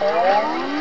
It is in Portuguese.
Música